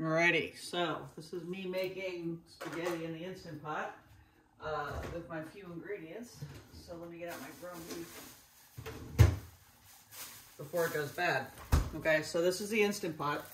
Alrighty, so this is me making spaghetti in the Instant Pot uh, with my few ingredients. So let me get out my ground beef before it goes bad. Okay, so this is the Instant Pot.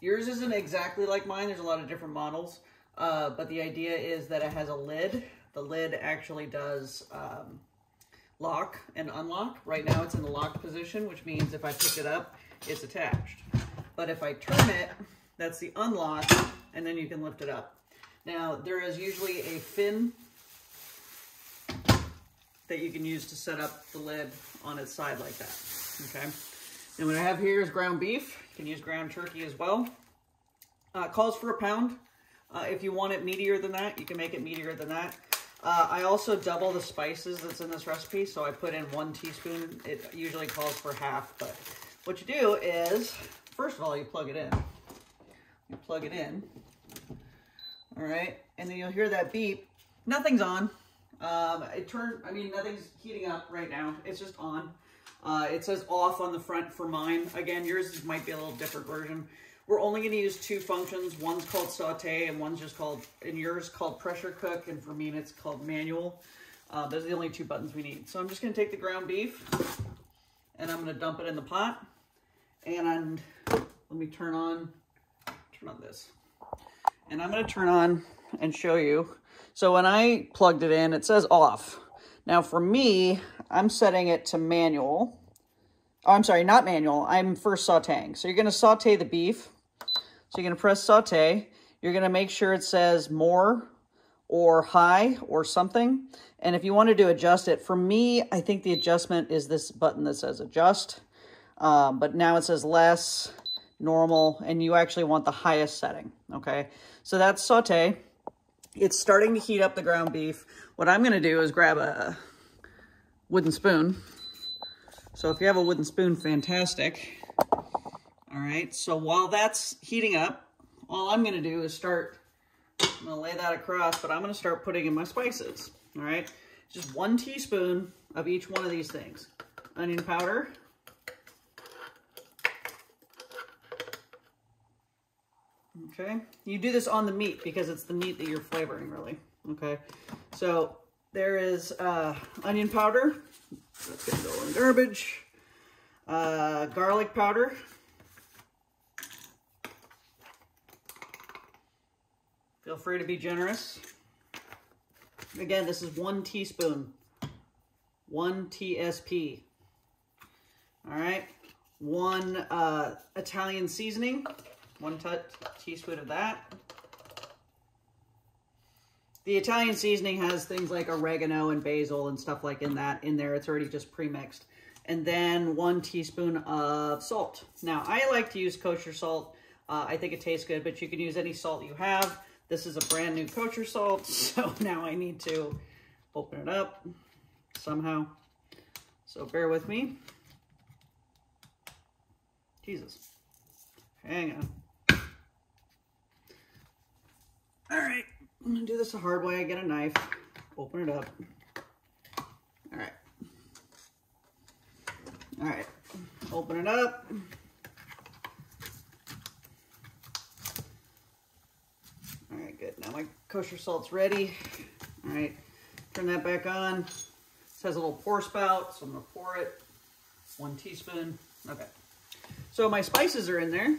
Yours isn't exactly like mine. There's a lot of different models, uh, but the idea is that it has a lid. The lid actually does um, lock and unlock. Right now it's in the locked position, which means if I pick it up, it's attached. But if I turn it, that's the unlock, and then you can lift it up. Now, there is usually a fin that you can use to set up the lid on its side like that, okay? And what I have here is ground beef. You can use ground turkey as well. Uh, calls for a pound. Uh, if you want it meatier than that, you can make it meatier than that. Uh, I also double the spices that's in this recipe, so I put in one teaspoon. It usually calls for half, but what you do is, first of all, you plug it in. You plug it in, all right? And then you'll hear that beep. Nothing's on. Um, it turned, I mean, nothing's heating up right now. It's just on. Uh, it says off on the front for mine. Again, yours might be a little different version. We're only going to use two functions. One's called saute and one's just called, and yours called pressure cook, and for me it's called manual. Uh, those are the only two buttons we need. So I'm just going to take the ground beef and I'm going to dump it in the pot. And let me turn on on this. And I'm going to turn on and show you. So when I plugged it in, it says off. Now for me, I'm setting it to manual. Oh, I'm sorry, not manual. I'm first sauteing. So you're going to saute the beef. So you're going to press saute. You're going to make sure it says more or high or something. And if you wanted to adjust it, for me, I think the adjustment is this button that says adjust. Um, but now it says less, normal, and you actually want the highest setting, okay? So that's saute. It's starting to heat up the ground beef. What I'm gonna do is grab a wooden spoon. So if you have a wooden spoon, fantastic. All right, so while that's heating up, all I'm gonna do is start, I'm gonna lay that across, but I'm gonna start putting in my spices, all right? Just one teaspoon of each one of these things. Onion powder, Okay, you do this on the meat because it's the meat that you're flavoring really. Okay, so there is uh, onion powder. That's gonna go in garbage. Uh, garlic powder. Feel free to be generous. Again, this is one teaspoon. One TSP. All right. One uh, Italian seasoning. One teaspoon of that. The Italian seasoning has things like oregano and basil and stuff like in that in there. It's already just pre-mixed. And then one teaspoon of salt. Now, I like to use kosher salt. Uh, I think it tastes good, but you can use any salt you have. This is a brand new kosher salt, so now I need to open it up somehow. So bear with me. Jesus. Hang on. All right, I'm gonna do this the hard way. I get a knife, open it up. All right. All right, open it up. All right, good. Now my kosher salt's ready. All right, turn that back on. This has a little pour spout, so I'm gonna pour it. One teaspoon. Okay. So my spices are in there.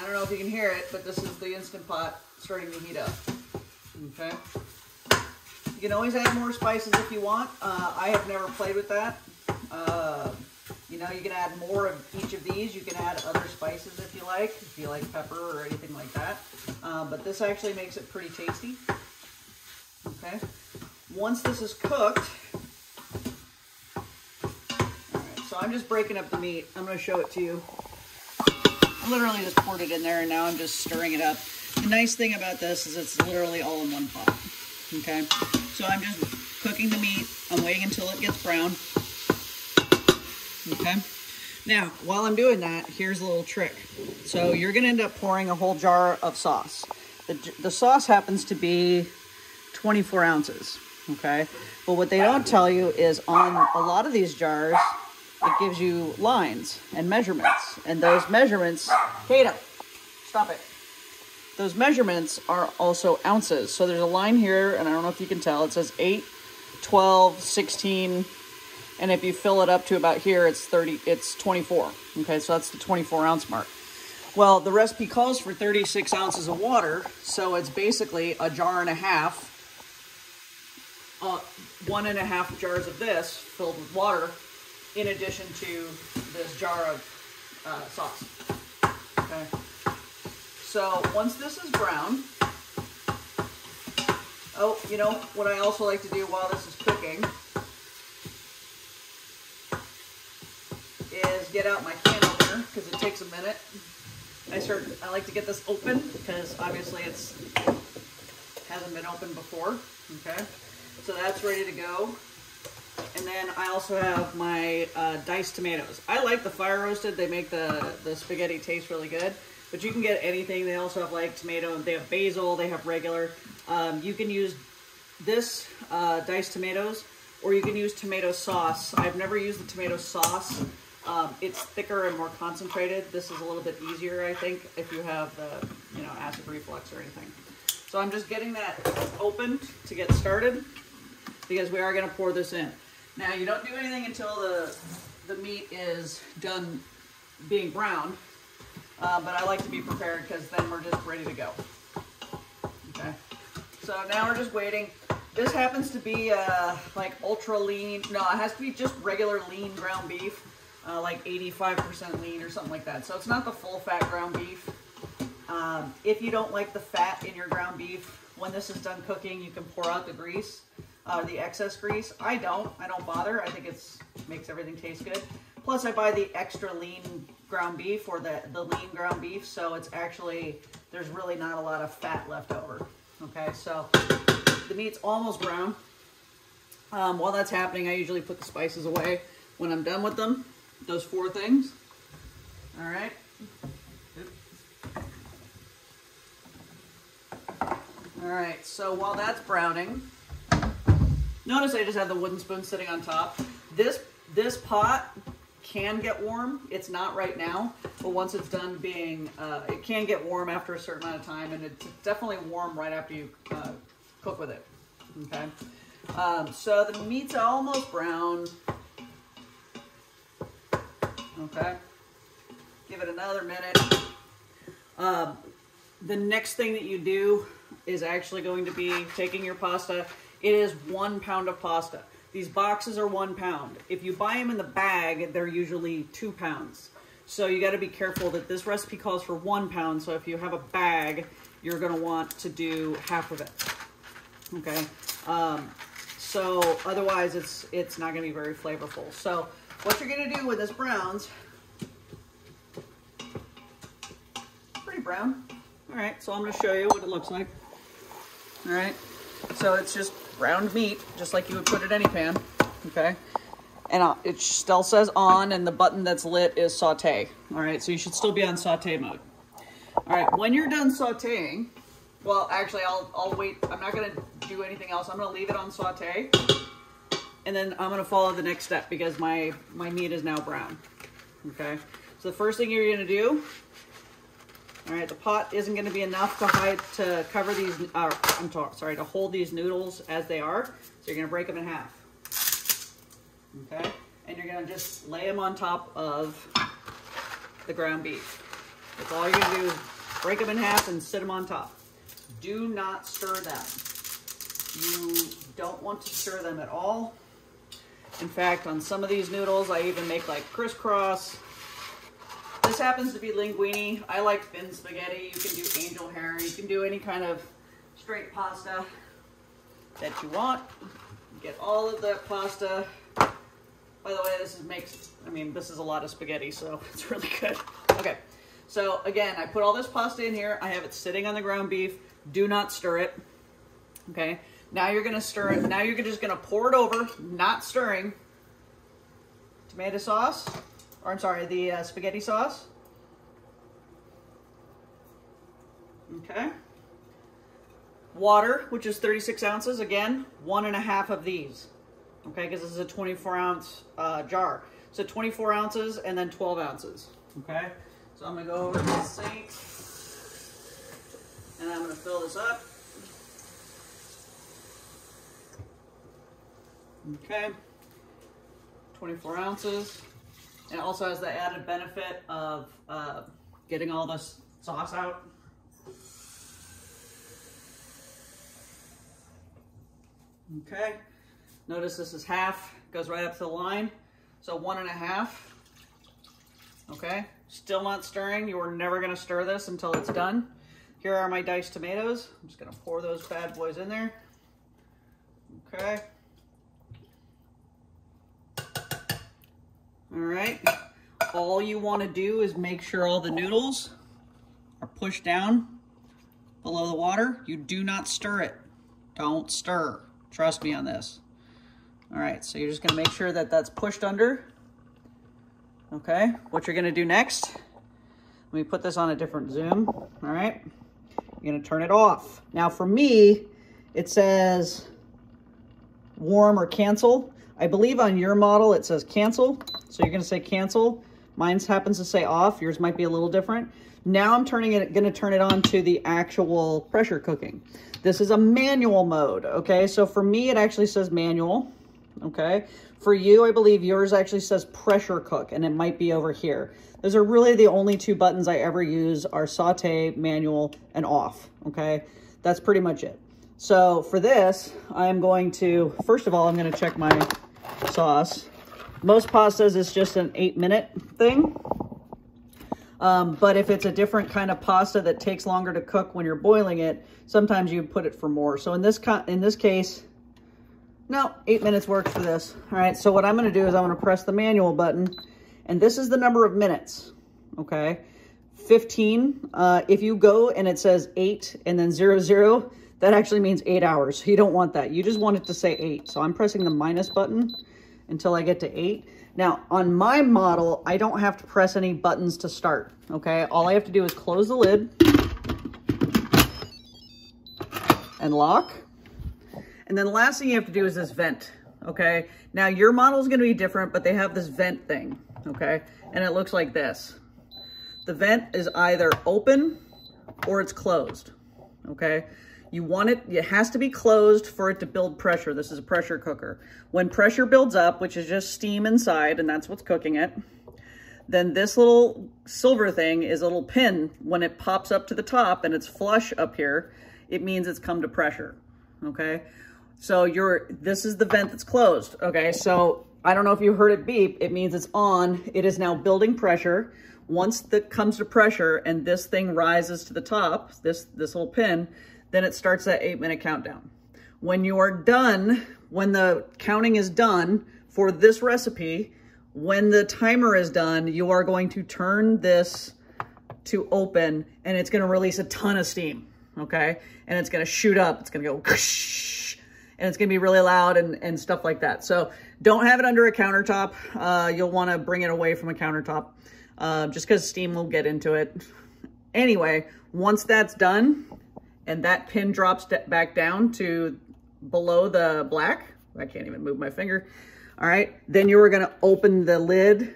I don't know if you can hear it, but this is the Instant Pot starting to heat up. Okay. You can always add more spices if you want. Uh, I have never played with that. Uh, you know, you can add more of each of these. You can add other spices if you like, if you like pepper or anything like that. Uh, but this actually makes it pretty tasty. Okay. Once this is cooked, so I'm just breaking up the meat. I'm going to show it to you literally just poured it in there and now I'm just stirring it up. The nice thing about this is it's literally all in one pot. Okay, so I'm just cooking the meat. I'm waiting until it gets brown. Okay, now while I'm doing that, here's a little trick. So you're gonna end up pouring a whole jar of sauce. The, the sauce happens to be 24 ounces. Okay, but what they don't tell you is on a lot of these jars, it gives you lines and measurements. And those measurements, Kato, stop it. Those measurements are also ounces. So there's a line here, and I don't know if you can tell, it says 8, 12, 16, and if you fill it up to about here, it's 30, it's 24. Okay, so that's the 24 ounce mark. Well, the recipe calls for 36 ounces of water, so it's basically a jar and a half, uh, one and a half jars of this filled with water, in addition to this jar of uh, sauce. Okay. So once this is brown, oh, you know what I also like to do while this is cooking is get out my can opener because it takes a minute. I start. I like to get this open because obviously it's hasn't been opened before. Okay, so that's ready to go. And then I also have my uh, diced tomatoes. I like the fire roasted. They make the the spaghetti taste really good. But you can get anything. They also have like tomato. They have basil. They have regular. Um, you can use this uh, diced tomatoes, or you can use tomato sauce. I've never used the tomato sauce. Um, it's thicker and more concentrated. This is a little bit easier, I think, if you have the, you know, acid reflux or anything. So I'm just getting that opened to get started because we are going to pour this in. Now, you don't do anything until the, the meat is done being browned, uh, but I like to be prepared because then we're just ready to go. Okay, so now we're just waiting. This happens to be uh, like ultra lean. No, it has to be just regular lean ground beef uh, like 85% lean or something like that. So it's not the full fat ground beef. Um, if you don't like the fat in your ground beef, when this is done cooking, you can pour out the grease, uh, the excess grease. I don't. I don't bother. I think it's makes everything taste good. Plus, I buy the extra lean ground beef or the, the lean ground beef, so it's actually, there's really not a lot of fat left over. Okay, so the meat's almost brown. Um, while that's happening, I usually put the spices away when I'm done with them those four things. All right. All right, so while that's browning, notice I just have the wooden spoon sitting on top. This, this pot can get warm. It's not right now, but once it's done being, uh, it can get warm after a certain amount of time, and it's definitely warm right after you uh, cook with it. Okay. Um, so the meat's almost brown. Okay. Give it another minute. Um, the next thing that you do is actually going to be taking your pasta. It is one pound of pasta. These boxes are one pound. If you buy them in the bag, they're usually two pounds. So you got to be careful that this recipe calls for one pound. So if you have a bag, you're going to want to do half of it. Okay. Um, so otherwise, it's it's not going to be very flavorful. So what you're gonna do with this browns, pretty brown. All right, so I'm gonna show you what it looks like. All right, so it's just browned meat, just like you would put it any pan, okay? And it still says on, and the button that's lit is saute. All right, so you should still be on saute mode. All right, when you're done sauteing, well, actually, I'll, I'll wait. I'm not gonna do anything else. I'm gonna leave it on saute and then I'm gonna follow the next step because my, my meat is now brown, okay? So the first thing you're gonna do, all right, the pot isn't gonna be enough to hide, to cover these, uh, I'm sorry, to hold these noodles as they are. So you're gonna break them in half, okay? And you're gonna just lay them on top of the ground beef. That's all you're gonna do is break them in half and sit them on top. Do not stir them. You don't want to stir them at all in fact, on some of these noodles, I even make like crisscross. Happens to be linguine. I like thin spaghetti. You can do angel hair. You can do any kind of straight pasta that you want. Get all of that pasta. By the way, this is makes, I mean, this is a lot of spaghetti, so it's really good. Okay, so again, I put all this pasta in here. I have it sitting on the ground beef. Do not stir it, okay? Now you're gonna stir it. Now you're just gonna pour it over, not stirring. Tomato sauce, or I'm sorry, the uh, spaghetti sauce. Okay. Water, which is 36 ounces. Again, one and a half of these. Okay, because this is a 24 ounce uh, jar. So 24 ounces and then 12 ounces. Okay. So I'm gonna go over to the sink. And I'm gonna fill this up. Okay, 24 ounces. And it also has the added benefit of uh, getting all this sauce out. Okay, notice this is half, goes right up to the line. So one and a half, okay? Still not stirring, you are never gonna stir this until it's done. Here are my diced tomatoes. I'm just gonna pour those bad boys in there. Okay. All right, all you wanna do is make sure all the noodles are pushed down below the water. You do not stir it. Don't stir. Trust me on this. All right, so you're just gonna make sure that that's pushed under. Okay, what you're gonna do next, let me put this on a different zoom, all right? You're gonna turn it off. Now for me, it says warm or cancel. I believe on your model it says cancel, so you're gonna say cancel. Mine happens to say off, yours might be a little different. Now I'm turning it, gonna turn it on to the actual pressure cooking. This is a manual mode, okay? So for me, it actually says manual okay? For you, I believe yours actually says pressure cook, and it might be over here. Those are really the only two buttons I ever use are saute, manual, and off, okay? That's pretty much it. So for this, I'm going to, first of all, I'm gonna check my sauce. Most pastas is just an eight minute thing. Um, but if it's a different kind of pasta that takes longer to cook when you're boiling it, sometimes you put it for more. So in this, in this case, no, eight minutes works for this. All right, so what I'm gonna do is I'm gonna press the manual button, and this is the number of minutes, okay? 15, uh, if you go and it says eight and then zero, zero, that actually means eight hours. You don't want that. You just want it to say eight. So I'm pressing the minus button until I get to eight. Now, on my model, I don't have to press any buttons to start, okay? All I have to do is close the lid and lock. And then the last thing you have to do is this vent, okay? Now your model is gonna be different, but they have this vent thing, okay? And it looks like this. The vent is either open or it's closed, okay? You want it, it has to be closed for it to build pressure. This is a pressure cooker. When pressure builds up, which is just steam inside, and that's what's cooking it, then this little silver thing is a little pin. When it pops up to the top and it's flush up here, it means it's come to pressure, okay? So you're, this is the vent that's closed. Okay, so I don't know if you heard it beep. It means it's on. It is now building pressure. Once that comes to pressure and this thing rises to the top, this, this little pin, then it starts that eight minute countdown. When you are done, when the counting is done for this recipe, when the timer is done, you are going to turn this to open and it's going to release a ton of steam. Okay. And it's going to shoot up. It's going to go and it's gonna be really loud and, and stuff like that. So don't have it under a countertop. Uh, you'll wanna bring it away from a countertop uh, just cause steam will get into it. Anyway, once that's done and that pin drops back down to below the black, I can't even move my finger. All right, then you are gonna open the lid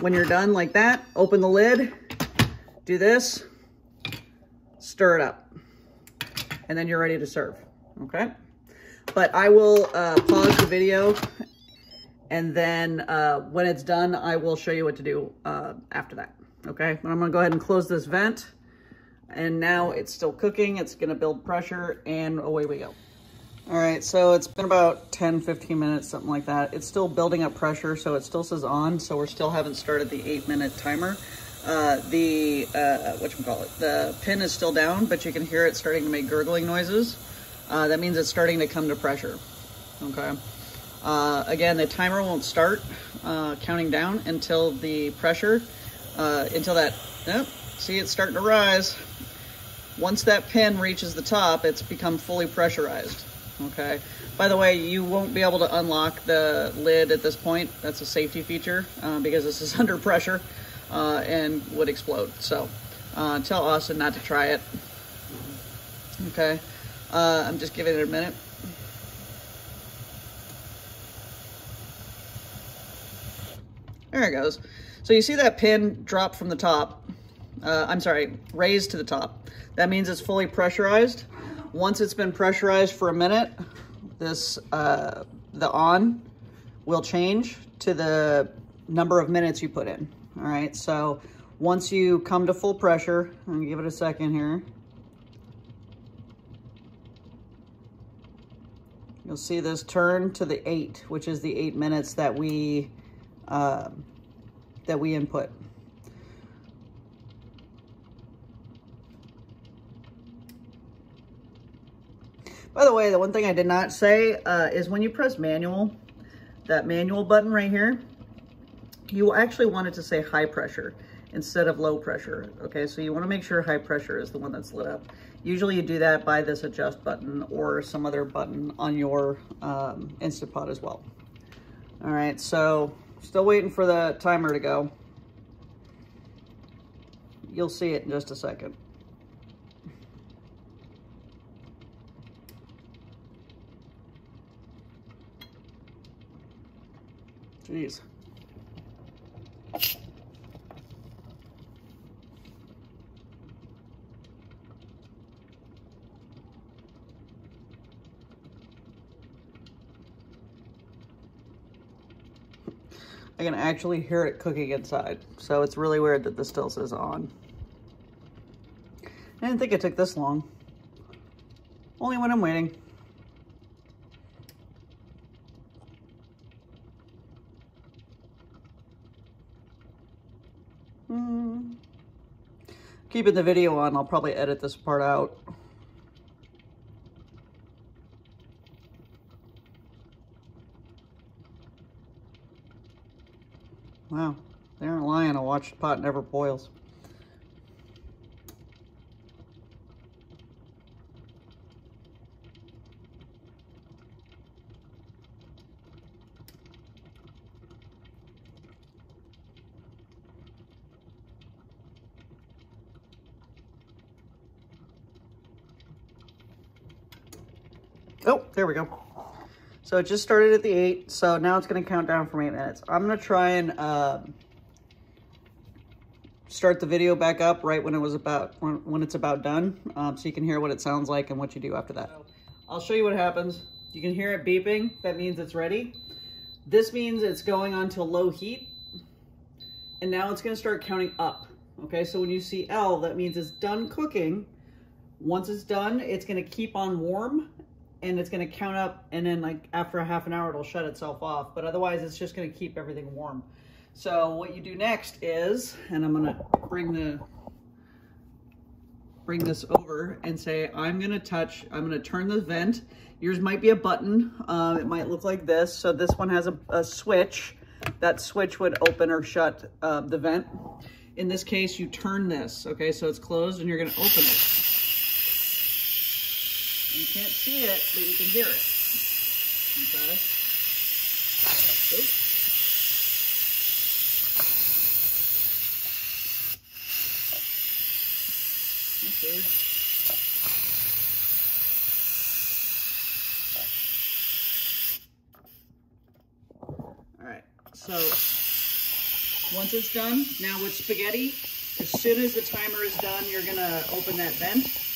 when you're done like that. Open the lid, do this, stir it up, and then you're ready to serve, okay? But I will uh, pause the video and then uh, when it's done, I will show you what to do uh, after that. Okay, but I'm gonna go ahead and close this vent. And now it's still cooking. It's gonna build pressure and away we go. All right, so it's been about 10, 15 minutes, something like that. It's still building up pressure, so it still says on, so we still haven't started the eight minute timer. Uh, the, uh, whatchamacallit, the pin is still down, but you can hear it starting to make gurgling noises uh, that means it's starting to come to pressure. Okay. Uh, again, the timer won't start uh, counting down until the pressure, uh, until that, oh, see it's starting to rise. Once that pin reaches the top, it's become fully pressurized. Okay. By the way, you won't be able to unlock the lid at this point. That's a safety feature uh, because this is under pressure uh, and would explode. So tell Austin not to try it. Okay. Uh, I'm just giving it a minute. There it goes. So you see that pin drop from the top. Uh, I'm sorry, raised to the top. That means it's fully pressurized. Once it's been pressurized for a minute, this uh, the on will change to the number of minutes you put in. All right, so once you come to full pressure, give it a second here. You'll see this turn to the eight, which is the eight minutes that we uh, that we input. By the way, the one thing I did not say uh, is when you press manual, that manual button right here, you actually want it to say high pressure instead of low pressure. Okay, so you wanna make sure high pressure is the one that's lit up. Usually you do that by this adjust button or some other button on your um, Instant Pot as well. All right, so still waiting for the timer to go. You'll see it in just a second. Jeez. I can actually hear it cooking inside. So it's really weird that this still says on. I didn't think it took this long. Only when I'm waiting. Keeping the video on, I'll probably edit this part out. Wow, they aren't lying. A watched pot never boils. Oh, there we go. So it just started at the eight. So now it's going to count down from eight minutes. I'm going to try and uh, start the video back up right when it was about, when, when it's about done. Um, so you can hear what it sounds like and what you do after that. So I'll show you what happens. You can hear it beeping. That means it's ready. This means it's going on to low heat. And now it's going to start counting up. Okay, so when you see L, that means it's done cooking. Once it's done, it's to keep on warm and it's going to count up and then like after a half an hour it'll shut itself off. But otherwise it's just going to keep everything warm. So what you do next is and i'm going to bring the bring this over and say i'm going to touch i'm going to turn the vent. Yours might be a button uh, it might look like this. So this one has a, a switch. That switch would open or shut uh, the vent. In this case you turn this okay? So it's closed and you're going to open it can't see it, but you can hear it. Okay? Oops. Okay. All right, so once it's done, now with spaghetti, as soon as the timer is done, you're gonna open that vent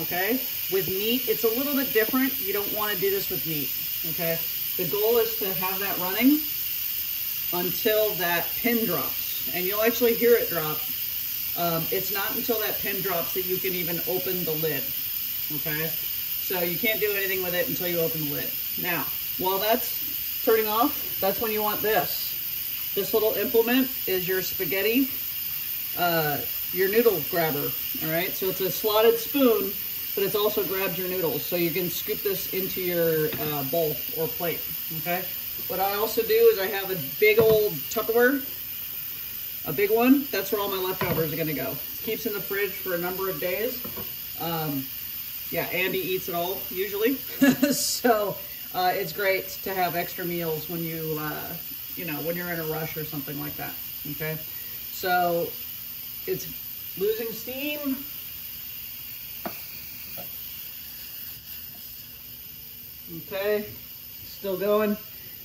okay? With meat, it's a little bit different. You don't want to do this with meat, okay? The goal is to have that running until that pin drops, and you'll actually hear it drop. Um, it's not until that pin drops that you can even open the lid, okay? So you can't do anything with it until you open the lid. Now, while that's turning off, that's when you want this. This little implement is your spaghetti uh, your noodle grabber, all right? So it's a slotted spoon, but it also grabs your noodles. So you can scoop this into your uh, bowl or plate, okay? What I also do is I have a big old Tupperware, a big one. That's where all my leftovers are gonna go. It keeps in the fridge for a number of days. Um, yeah, Andy eats it all, usually. so uh, it's great to have extra meals when you, uh, you know, when you're in a rush or something like that, okay? So it's losing steam. Okay, still going.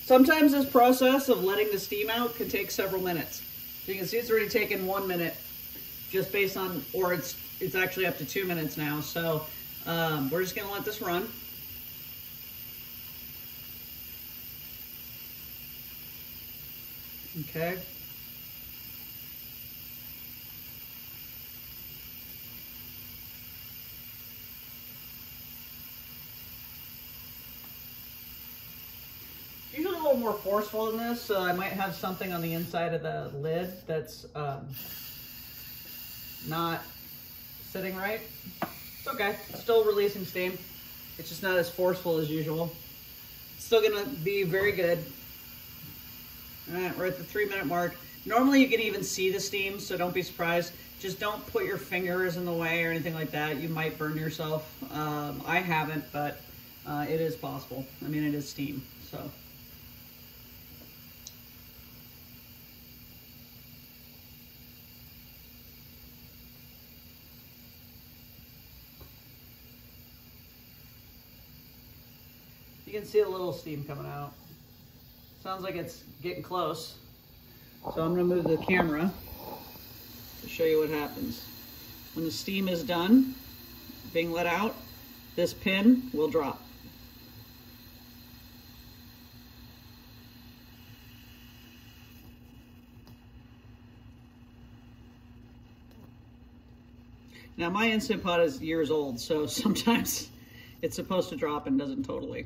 Sometimes this process of letting the steam out can take several minutes. So you can see it's already taken one minute. Just based on, or it's, it's actually up to two minutes now. So um, we're just gonna let this run. Okay. Usually a little more forceful in this, so I might have something on the inside of the lid that's um, not sitting right. It's okay, still releasing steam. It's just not as forceful as usual. Still gonna be very good. All right, we're at the three minute mark. Normally you can even see the steam, so don't be surprised. Just don't put your fingers in the way or anything like that. You might burn yourself. Um, I haven't, but uh, it is possible. I mean, it is steam, so. You can see a little steam coming out. Sounds like it's getting close. So I'm gonna move the camera to show you what happens. When the steam is done being let out, this pin will drop. Now my Instant Pot is years old, so sometimes it's supposed to drop and doesn't totally.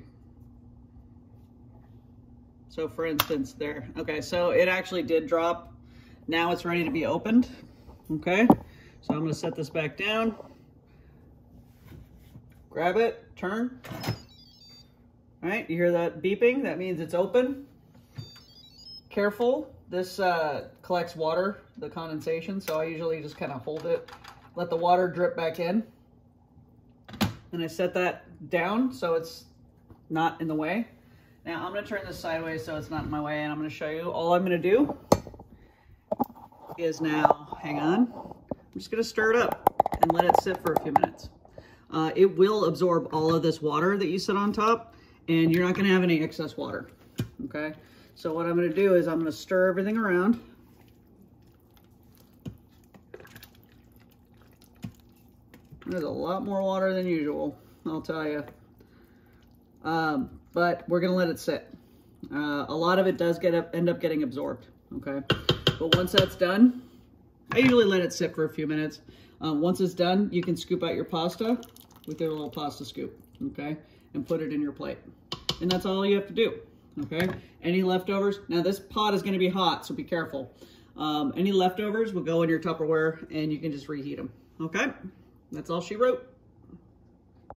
So for instance, there. Okay, so it actually did drop. Now it's ready to be opened. Okay, so I'm gonna set this back down. Grab it, turn. All right, you hear that beeping? That means it's open. Careful, this uh, collects water, the condensation, so I usually just kind of hold it, let the water drip back in. And I set that down so it's not in the way. Now I'm gonna turn this sideways so it's not in my way and I'm gonna show you. All I'm gonna do is now, hang on, I'm just gonna stir it up and let it sit for a few minutes. Uh, it will absorb all of this water that you set on top and you're not gonna have any excess water, okay? So what I'm gonna do is I'm gonna stir everything around. There's a lot more water than usual, I'll tell you. Um, but we're gonna let it sit. Uh, a lot of it does get up, end up getting absorbed, okay? But once that's done, I usually let it sit for a few minutes. Um, once it's done, you can scoop out your pasta with your little pasta scoop, okay? And put it in your plate. And that's all you have to do, okay? Any leftovers, now this pot is gonna be hot, so be careful. Um, any leftovers will go in your Tupperware and you can just reheat them, okay? That's all she wrote.